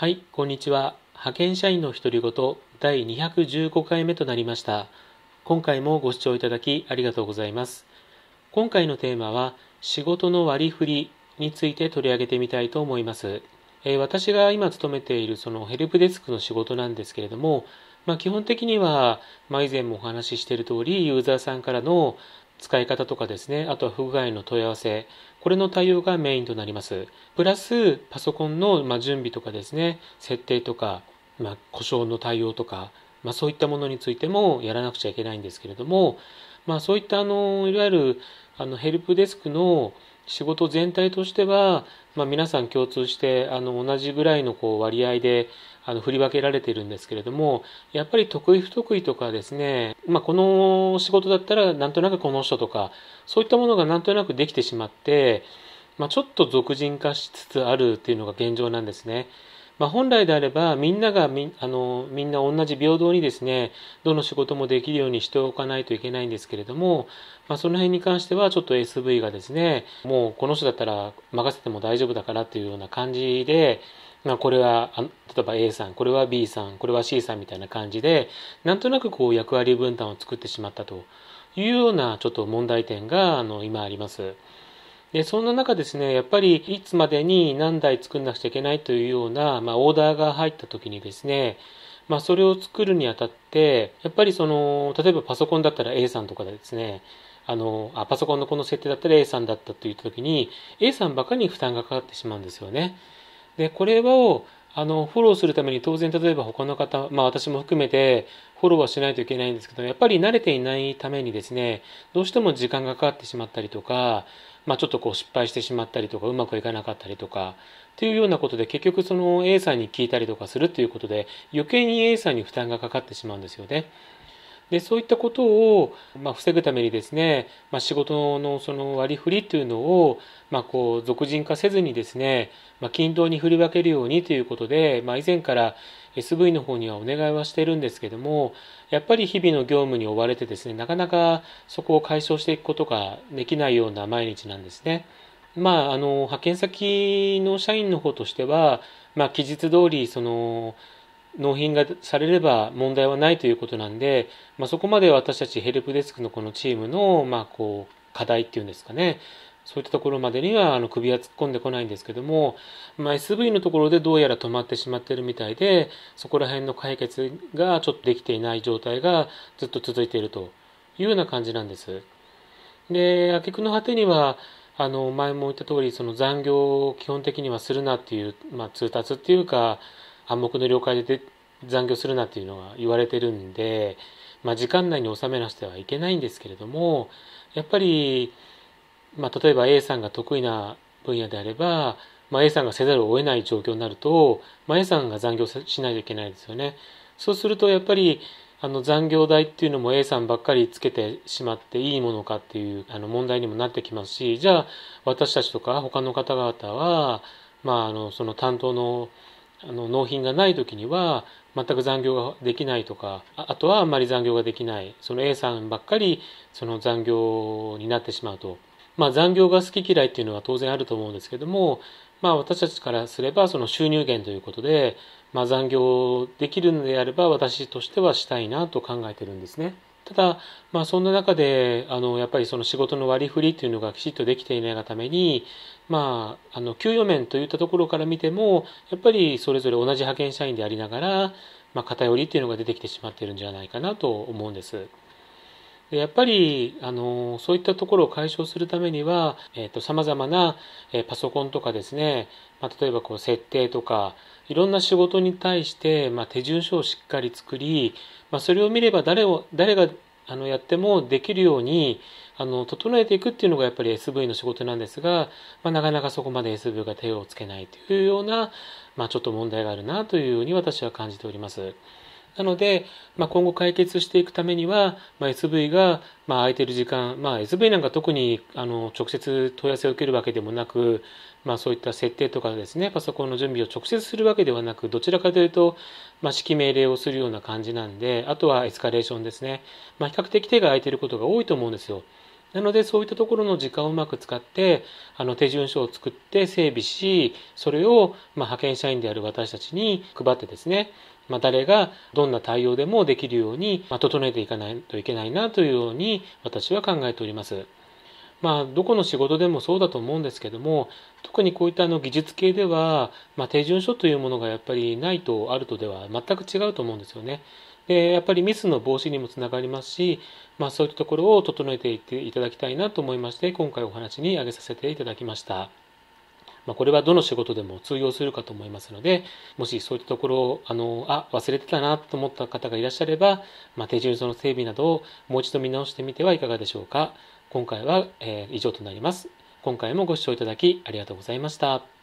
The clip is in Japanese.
はい、こんにちは。派遣社員の独り言第215回目となりました。今回もご視聴いただきありがとうございます。今回のテーマは仕事の割り振りについて取り上げてみたいと思います。えー私が今勤めているそのヘルプデスクの仕事なんですけれども、まあ、基本的には、まあ、以前もお話ししている通りユーザーさんからの使い方とかですね。あとは不具合の問い合わせ。これの対応がメインとなります。プラスパソコンのま準備とかですね。設定とか、まあ、故障の対応とか、まあ、そういったものについてもやらなくちゃいけないんですけれども、まあ、そういったあのいわゆるあのヘルプデスクの仕事全体としては、まあ、皆さん共通してあの同じぐらいのこう割合であの振り分けられているんですけれどもやっぱり得意不得意とかですね、まあ、この仕事だったらなんとなくこの人とかそういったものがなんとなくできてしまって、まあ、ちょっと俗人化しつつあるっていうのが現状なんですね。まあ、本来であればみんながみあのみんな同じ平等にですねどの仕事もできるようにしておかないといけないんですけれども、まあ、その辺に関してはちょっと SV がですねもうこの人だったら任せても大丈夫だからっていうような感じで、まあ、これは例えば A さんこれは B さんこれは C さんみたいな感じでなんとなくこう役割分担を作ってしまったというようなちょっと問題点があの今あります。でそんな中ですねやっぱりいつまでに何台作んなくちゃいけないというような、まあ、オーダーが入った時にですね、まあ、それを作るにあたってやっぱりその例えばパソコンだったら A さんとかでですねあのあパソコンのこの設定だったら A さんだったといった時に A さんばかりに負担がかかってしまうんですよね。でこれをあのフォローするために当然例えば他の方、まあ、私も含めてフォローはしないといけないんですけどやっぱり慣れていないためにですねどうしても時間がかかってしまったりとか、まあ、ちょっとこう失敗してしまったりとかうまくいかなかったりとかっていうようなことで結局その A さんに聞いたりとかするっていうことで余計に A さんに負担がかかってしまうんですよね。でそういったことを、まあ、防ぐためにですね、まあ、仕事のその割り振りというのを、まあ、こう俗人化せずにですね、まあ、均等に振り分けるようにということで、まあ、以前から SV の方にはお願いはしているんですけどもやっぱり日々の業務に追われてですねなかなかそこを解消していくことができないような毎日なんですね。まあ、あの派遣先の社員の方としては、まあ、期日通りその納品がされれば問題はないということなんで、まあ、そこまで私たちヘルプデスクのこのチームの、まあ、こう課題っていうんですかねそういったところまでにはあの首は突っ込んでこないんですけども、まあ、SV のところでどうやら止まってしまってるみたいでそこら辺の解決がちょっとできていない状態がずっと続いているというような感じなんです。で挙句の果てにはあの前も言った通りその残業を基本的にはするなっていう、まあ、通達っていうか暗黙の了解で残業するなっていうのが言われてるんで、まあ、時間内に収めなくてはいけないんですけれどもやっぱり、まあ、例えば A さんが得意な分野であれば、まあ、A さんがせざるを得ない状況になると、まあ、A さんが残業しないといけないですよね。そうするとやっぱりあの残業代っていうのも A さんばっかりつけてしまっていいものかっていうあの問題にもなってきますしじゃあ私たちとか他の方々は、まあ、あのその担当のあの納品がない時には全く残業ができないとかあとはあんまり残業ができないその A さんばっかりその残業になってしまうと、まあ、残業が好き嫌いっていうのは当然あると思うんですけども、まあ、私たちからすればその収入源ということで、まあ、残業できるのであれば私としてはしたいなと考えてるんですね。ただ、まあ、そんな中であのやっぱりその仕事の割り振りっていうのがきちっとできていないがために、まあ、あの給与面といったところから見てもやっぱりそれぞれ同じ派遣社員でありながら、まあ、偏りっていうのが出てきてしまっているんじゃないかなと思うんです。でやっぱりあのそういったところを解消するためにはさまざまな、えパソコンとかですね、まあ、例えばこう設定とかいろんな仕事に対して、まあ、手順書をしっかり作り、まあ、それを見れば誰を誰があのやってもできるようにあの整えていくっていうのがやっぱり SV の仕事なんですが、まあ、なかなかそこまで SV が手をつけないというような、まあ、ちょっと問題があるなというように私は感じております。なので、まあ、今後解決していくためには、まあ、SV が、まあ、空いてる時間、まあ、SV なんか特にあの直接問い合わせを受けるわけでもなく、まあ、そういった設定とかですねパソコンの準備を直接するわけではなくどちらかというと、まあ、指揮命令をするような感じなんであとはエスカレーションですね、まあ、比較的手が空いてることが多いと思うんですよ。なのでそういったところの時間をうまく使ってあの手順書を作って整備しそれをま派遣社員である私たちに配ってですねまあ、誰がどんな対応でもできるように、ま整えていかないといけないなというように私は考えております。まあ、どこの仕事でもそうだと思うんですけども特にこういったあの技術系では、まあ、手順書というものがやっぱりないとあるとでは全く違うと思うんですよね。でやっぱりミスの防止にもつながりますし、まあ、そういったところを整えていっていただきたいなと思いまして今回お話に挙げさせていただきました。まあ、これはどの仕事でも通用するかと思いますので、もしそういったところを、あの、あ、忘れてたなと思った方がいらっしゃれば、まあ、手順書の整備などをもう一度見直してみてはいかがでしょうか。今回は、えー、以上となります。今回もご視聴いただきありがとうございました。